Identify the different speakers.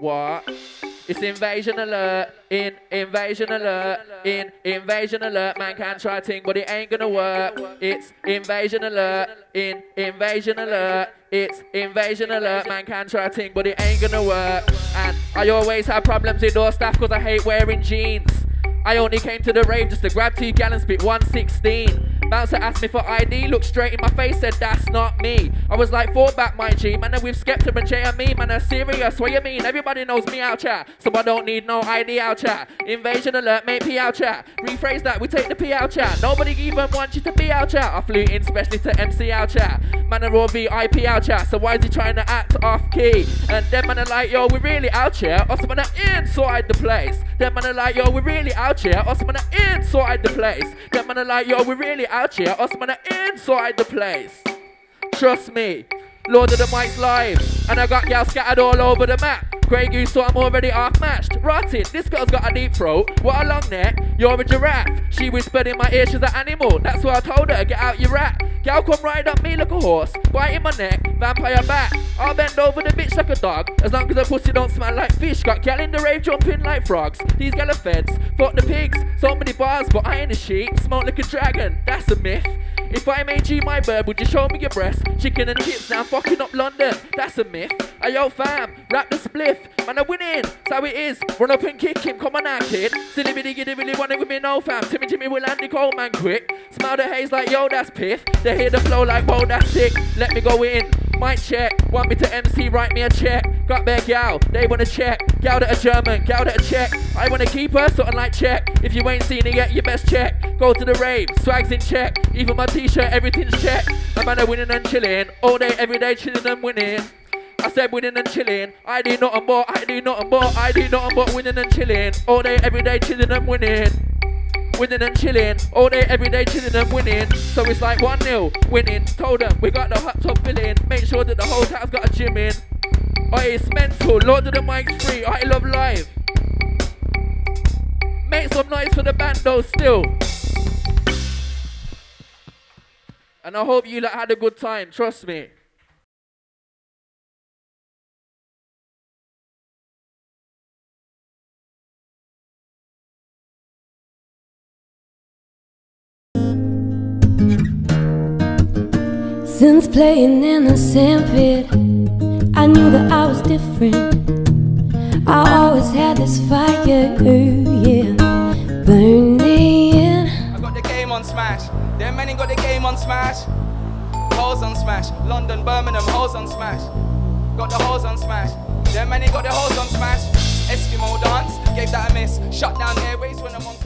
Speaker 1: What? It's invasion alert, in invasion alert, in invasion alert. Man can try ting, but it ain't gonna work. It's invasion alert, in invasion alert. It's invasion alert. Man can try ting, but it ain't gonna work. And I always have problems with door staff cause I hate wearing jeans. I only came to the rave just to grab two gallons, spit 116. Bouncer asked me for ID, looked straight in my face, said that's not me. I was like, fall back, my G, man, with Skepta and JME, man, I'm serious. What you mean? Everybody knows me out chat, so I don't need no ID out chat. Invasion alert, make P out chat. Rephrase that, we take the P out chat. Nobody even wants you to be out chat. I flew in specially to MC out chat. Man, are all VIP out chat, so why is he trying to act off key? And then man are like, yo, we really out chat. Us man are inside the place. Then man are like, yo, we really out chat. Us man are inside the place. Then man are like, yo, we really out here. Us man are inside the place. Trust me. Lord of the Mics live. And I got y'all scattered all over the map. Grey Goose, I'm already half matched. Rotted, this girl's got a deep throat. What a long neck, you're a giraffe. She whispered in my ear, she's an animal. That's why I told her, get out your rat. Gal come ride up me like a horse, bite in my neck, vampire back. I'll bend over the bitch like a dog, as long as the pussy don't smell like fish. Got gal in the rave jumping like frogs. These gal are feds, fuck the pigs. So many bars, but I ain't a sheep. Smoke like a dragon, that's a myth. If I made you my bird, would you show me your breast? Chicken and chips, now fucking up London. That's a myth. Hey yo fam, rap the spliff. Man, I'm winning. That's how it is. Run up and kick him. Come on now, kid. Silly bitty giddy really want it with me, no fam. Timmy Jimmy will Andy man quick. Smell the haze like yo, that's piff. They hear the flow like whoa, that's sick. Let me go in. Might check. Want me to MC, write me a check. Got their gal, they wanna check. Gal that a German, gal that a Czech. I wanna keep her, something like check. If you ain't seen it yet, you best check. Go to the rave, swag's in check. Even my t-shirt, everything's check. My man are winning and chilling. All day, every day, chilling and winning. I said winning and chilling. I do nothing but, I do nothing but, I do nothing but winning and chilling. All day, every day, chilling and winning. Winning and chilling, all day, every day, chilling and winning. So it's like 1 0, winning. Told them we got the hot top filling. Make sure that the whole town's got a gym in. Oh, it's mental. Lord of the Mics free. I love live. Make some noise for the band though, still. And I hope you like, had a good time. Trust me.
Speaker 2: Since playing in the sandpit, I knew that I was different. I always had this fire, yeah, burning.
Speaker 3: I got the game on smash. Them many got the game on smash. Hoes on smash. London, Birmingham, hoes on smash. Got the hoes on smash. Them many got the hoes on smash. Eskimo dance, gave that a miss. Shut down airways when I'm on.